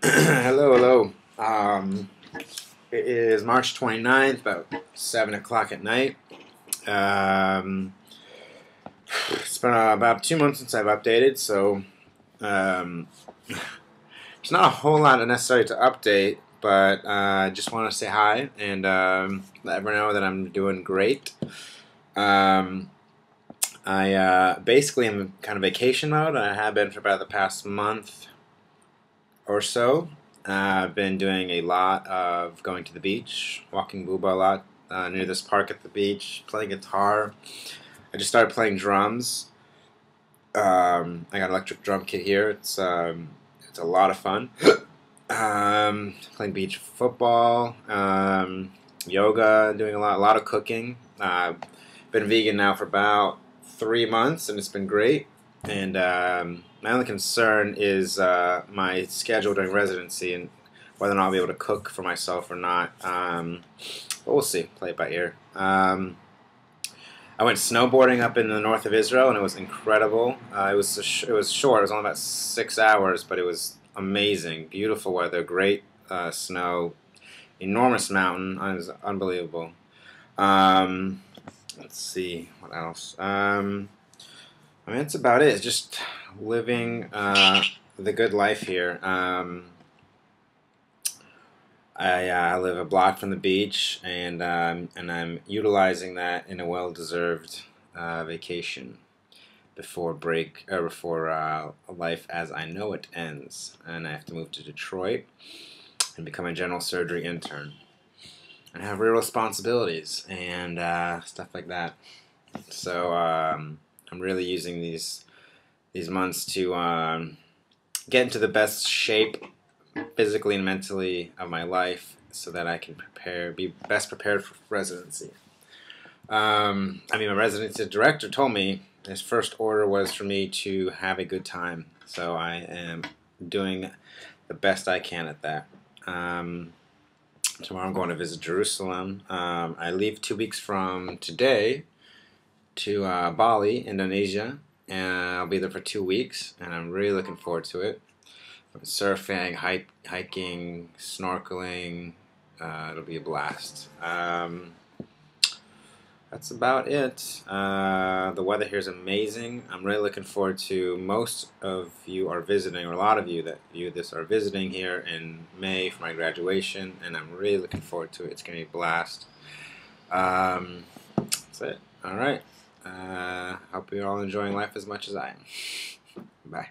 hello, hello. Um, it is March 29th, about 7 o'clock at night. Um, it's been uh, about two months since I've updated, so um, not a whole lot necessary to update, but uh, I just want to say hi and um, let everyone know that I'm doing great. Um, I uh, basically am kind of vacation mode, and I have been for about the past month or so. Uh, I've been doing a lot of going to the beach, walking booba a lot uh, near this park at the beach, playing guitar. I just started playing drums. Um, I got an electric drum kit here. It's um, it's a lot of fun. um, playing beach football, um, yoga, doing a lot, a lot of cooking. I've uh, been vegan now for about three months, and it's been great. And um, my only concern is uh, my schedule during residency and whether or not I'll be able to cook for myself or not. Um, but we'll see. Play it by ear. Um, I went snowboarding up in the north of Israel, and it was incredible. Uh, it was it was short. It was only about six hours, but it was amazing. Beautiful weather, great uh, snow, enormous mountain. It was unbelievable. Um, let's see what else. Um, I mean, that's about it. It's just living uh, the good life here. Um, I uh, live a block from the beach, and um, and I'm utilizing that in a well-deserved uh, vacation before break or before uh, life as I know it ends, and I have to move to Detroit and become a general surgery intern and have real responsibilities and uh, stuff like that. So um, I'm really using these these months to um, get into the best shape physically and mentally of my life so that I can prepare, be best prepared for residency. Um, I mean, my residency director told me his first order was for me to have a good time. So I am doing the best I can at that. Um, tomorrow I'm going to visit Jerusalem. Um, I leave two weeks from today to uh, Bali, Indonesia, and I'll be there for two weeks, and I'm really looking forward to it. Surfing, hike, hiking, snorkeling, uh, it'll be a blast. Um, that's about it. Uh, the weather here is amazing. I'm really looking forward to most of you are visiting, or a lot of you that view this are visiting here in May for my graduation, and I'm really looking forward to it. It's going to be a blast. Um, that's it. All right. Uh, hope you're all enjoying life as much as I am. Bye.